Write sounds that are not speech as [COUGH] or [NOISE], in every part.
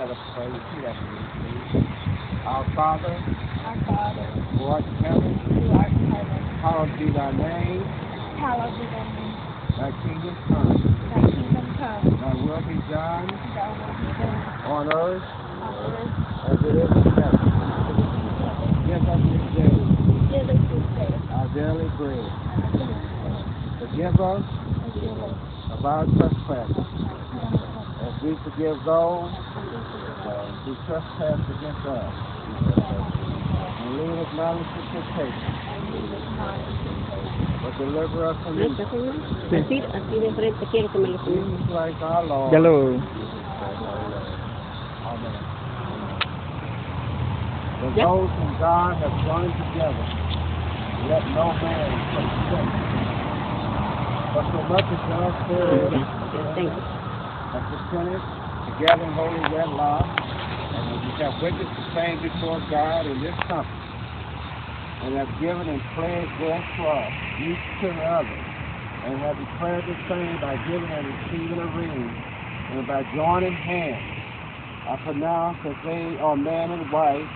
Let us pray. Repeat after me, please. Our Father, Our Father, who art in heaven, who art in heaven, hallowed be thy name. hallowed be thy name. Thy kingdom come. Thy kingdom come. Thy will be done Thy will be done on earth on earth as it is in heaven. as it is in heaven. Give us this day Give us this day our daily bread. Forgive us Forgive us of our trespasses, as we forgive those as we forgive those who trespass against us. who trespass against us. And lead us not into temptation, And lead us not into temptation, but deliver us from evil. kasi nga. Así, así de frente quiero que me lo pongan. Jesus Christ our Lord. Hello. Amen. For Yep. those whom God has joined together, let no man put asunder. But so much as God said, You. that the sinners together in holy wedlock, and that we have witnessed the same before God in this company, and have given and pledged their trust each to the other, and have declared the same by giving and receiving a ring, and by joining hands. I pronounce that they are man and wife,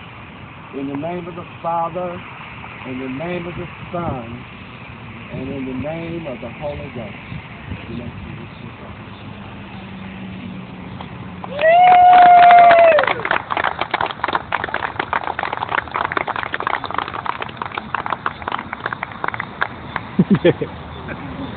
in the name of the Father, in the name of the Son, and in the name of the Holy Ghost. You yeah. [LAUGHS]